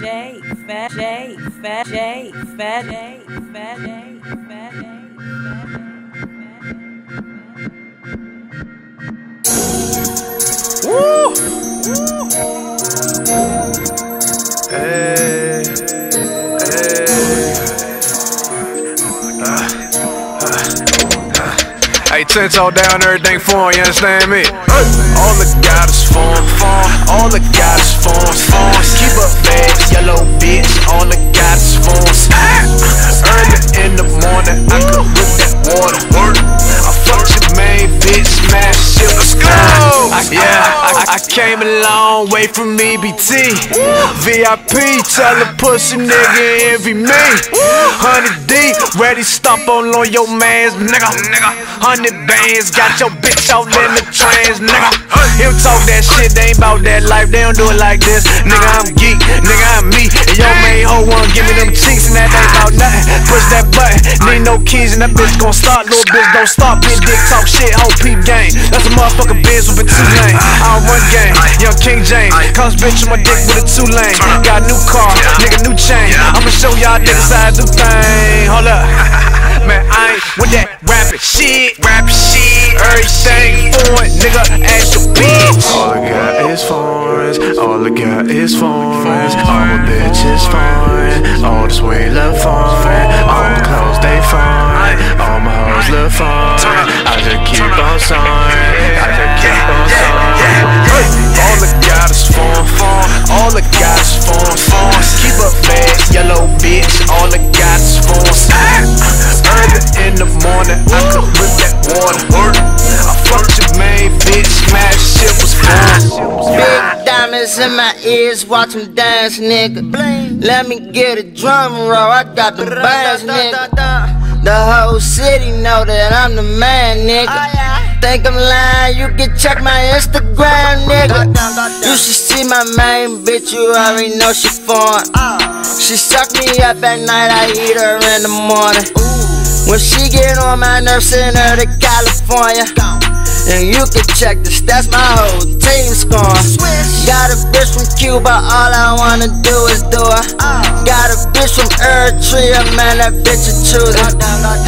J, fat J, fat J, fat J, fat J, fat J. Woo! Hey, hey. Hey, ten toe down, everything for you understand me? All the got is form, form. All the got is forms, forms. Keep up bad, came a long way from EBT. VIP, tell a pussy nigga envy me. Hundred deep, ready stop on on your mans, nigga. Hundred bands, got your bitch out in the trans, nigga. Him talk that shit, they ain't bout that life, they don't do it like this. Nigga, I'm geek, nigga, I'm me. And your main hoe wanna give me them cheeks, and that ain't bout nothing. Push that button, need no keys, and that bitch gon' start. Little bitch don't stop, big dick talk shit, whole peep game. That's a motherfucker biz with a two lane. I don't run game, young King James. Comes bitch on my dick with a two lane. Got a new car, nigga, new chain. I'ma show y'all niggas how to do thing. Hold up. Man, I ain't with that rapping shit, rapping shit, everything foreign, nigga. Ask your bitch. All I got is foreigns, all I got is foreigns. All my bitches foreign, all this way love foreign. All my In my ears, watch them dance, nigga. Let me get a drum roll, I got the bands, nigga. The whole city know that I'm the man, nigga. Think I'm lying, you can check my Instagram, nigga. You should see my main bitch, you already know she foreign. She suck me up at night, I eat her in the morning. When she get on my nerves, send her to California. And you can check the stats, my whole team scoring. Got a bitch from Cuba, all I wanna do is do her. Got a bitch from Eritrea, man, that bitch a chooser.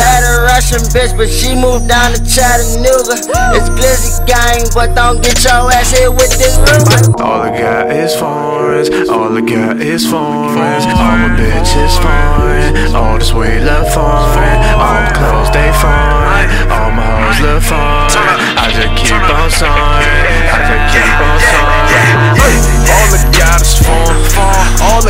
Had a Russian bitch, but she moved down to Chattanooga. It's Glizzy gang, but don't get your ass hit with this Ruger. All I got is foreigns, all I got is foreigns. All my bitches foreign, all this way love foreign. All my clothes they foreign, all my hoes look foreign. I just keep on sawing, I just keep on sawing. All I got is foreign. All I